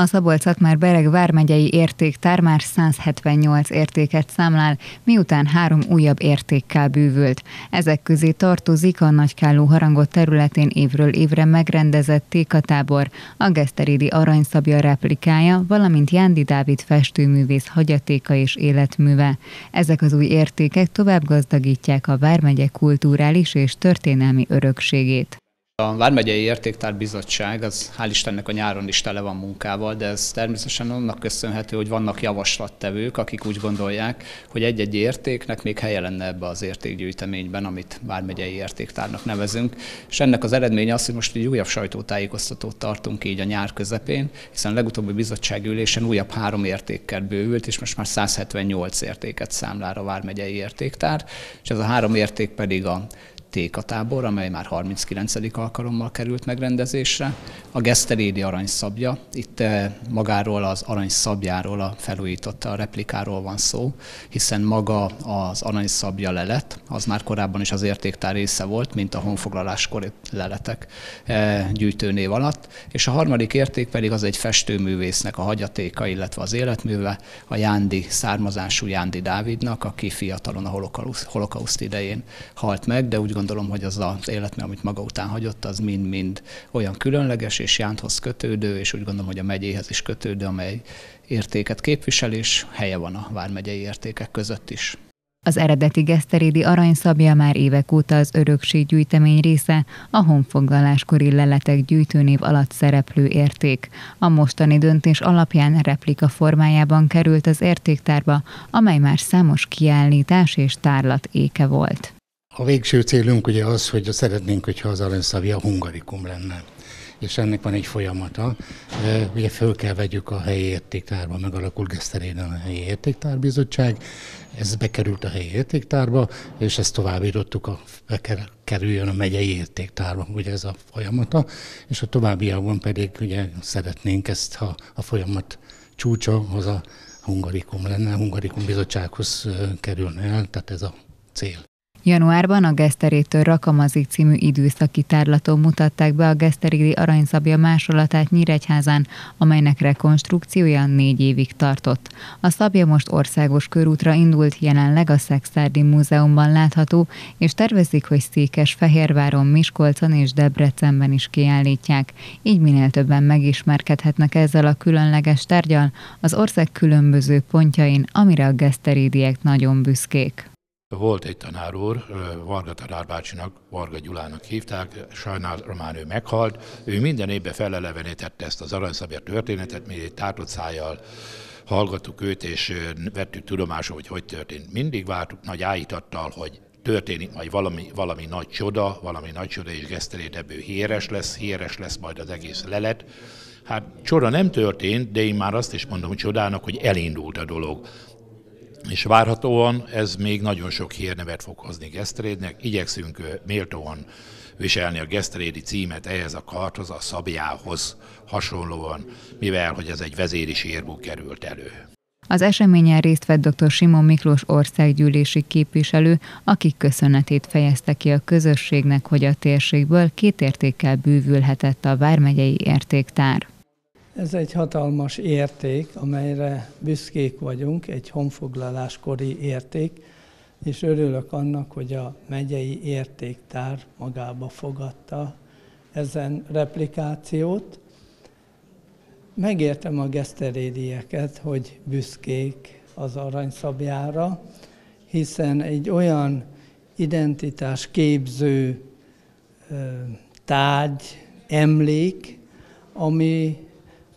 A szabolcs már bereg vármegyei értéktár már 178 értéket számlál, miután három újabb értékkel bővült. Ezek közé tartozik a Nagykálló harangot területén évről évre megrendezett tékatábor, a Geszterédi aranyszabja replikája, valamint Jándi Dávid festőművész hagyatéka és életműve. Ezek az új értékek tovább gazdagítják a Vármegye kulturális és történelmi örökségét. A Vármegyei Értéktár Bizottság az hál' Istennek a nyáron is tele van munkával, de ez természetesen annak köszönhető, hogy vannak javaslattevők, akik úgy gondolják, hogy egy-egy értéknek még helye lenne ebbe az értékgyűjteményben, amit Vármegyei Értéktárnak nevezünk. És ennek az eredménye az, hogy most egy újabb sajtótájékoztatót tartunk így a nyár közepén, hiszen a legutóbbi bizottsági ülésen újabb három értékkel bővült, és most már 178 értéket számlál a Vármegyei Értéktár, és ez a három érték pedig a Tékatábor, amely már 39. alkalommal került megrendezésre. A Geszterédi aranyszabja, itt eh, magáról az aranyszabjáról, a felújította a replikáról van szó, hiszen maga az aranyszabja lelet, az már korábban is az értéktár része volt, mint a honfoglaláskori leletek eh, gyűjtőnév alatt. És a harmadik érték pedig az egy festőművésznek a hagyatéka, illetve az életműve, a Jándi származású Jándi Dávidnak, aki fiatalon a holokauszt idején halt meg, de úgy gondolom, hogy az az életmű, amit maga után hagyott, az mind-mind olyan különleges és Jánthoz kötődő, és úgy gondolom, hogy a megyéhez is kötődő, amely értéket képvisel, és helye van a vármegyei értékek között is. Az eredeti Geszterédi aranyszabja már évek óta az gyűjtemény része, a honfoglaláskori leletek gyűjtőnév alatt szereplő érték. A mostani döntés alapján replika formájában került az értéktárba, amely már számos kiállítás és tárlat éke volt. A végső célunk ugye az, hogy szeretnénk, hogyha az aranyszavia hungarikum lenne és ennek van egy folyamata. Ugye föl kell vegyük a helyi értéktárba, megalakult Geszteréden a helyi értéktárbizottság, ez bekerült a helyi értéktárba, és ezt továbbítottuk, a, kerüljön a megyei értéktárba, ugye ez a folyamata, és a továbbiakban pedig ugye szeretnénk ezt, ha a folyamat csúcsa, az a hungarikum lenne, a hungarikum bizottsághoz kerülne el, tehát ez a cél. Januárban a Geszterétől Rakamazik című időszaki tárlaton mutatták be a Geszterédi aranyszabja másolatát Nyíregyházán, amelynek rekonstrukciója négy évig tartott. A szabja most országos körútra indult, jelenleg a Szexárdi Múzeumban látható, és tervezik, hogy Székes Fehérváron, Miskolcon és Debrecenben is kiállítják. Így minél többen megismerkedhetnek ezzel a különleges tárgyal az ország különböző pontjain, amire a geszterédiek nagyon büszkék. Volt egy tanár úr, Varga tanár bácsinak, Varga Gyulának hívták, sajnálomán ő meghalt. Ő minden évben felelevenítette ezt az aranyszabér történetet, mi egy tátott szájjal hallgattuk őt, és vettük tudomásul, hogy hogy történt. Mindig vártuk nagy áhítattal, hogy történik majd valami, valami nagy csoda, valami nagy csoda, és Geszterét ebből híres lesz, híres lesz majd az egész lelet. Hát csoda nem történt, de én már azt is mondom hogy csodának, hogy elindult a dolog és várhatóan ez még nagyon sok hírnevet fog hozni Geszterédnek. Igyekszünk méltóan viselni a Geszterédi címet ehhez a karthoz, a szabjához hasonlóan, mivel hogy ez egy vezéri sírból került elő. Az eseményen részt vett dr. Simon Miklós országgyűlési képviselő, akik köszönetét fejezte ki a közösségnek, hogy a térségből két értékkel bűvülhetett a Vármegyei értéktár. Ez egy hatalmas érték, amelyre büszkék vagyunk, egy honfoglaláskori érték, és örülök annak, hogy a megyei értéktár magába fogadta ezen replikációt. Megértem a geszterédieket, hogy büszkék az aranyszabjára, hiszen egy olyan identitás képző tárgy, emlék, ami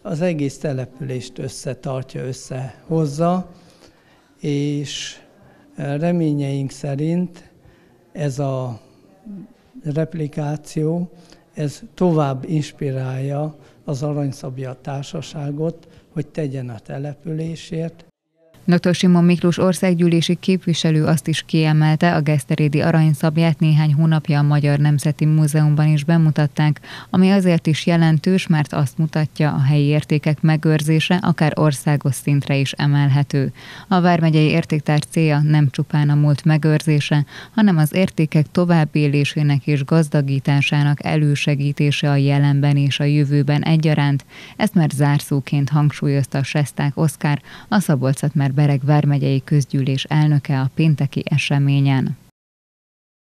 az egész települést összetartja, összehozza, és reményeink szerint ez a replikáció, ez tovább inspirálja az Aranyszabja társaságot, hogy tegyen a településért, Dr. Simon Miklós országgyűlési képviselő azt is kiemelte, a Geszterédi aranyszabját néhány hónapja a Magyar Nemzeti Múzeumban is bemutatták, ami azért is jelentős, mert azt mutatja, a helyi értékek megőrzése akár országos szintre is emelhető. A Vármegyei Értéktár célja nem csupán a múlt megőrzése, hanem az értékek továbbélésének és gazdagításának elősegítése a jelenben és a jövőben egyaránt. Ezt már zárszóként hangsúlyozta Sesták Oszkár, a szabolcs Bereg vármegyei közgyűlés elnöke a pénteki eseményen.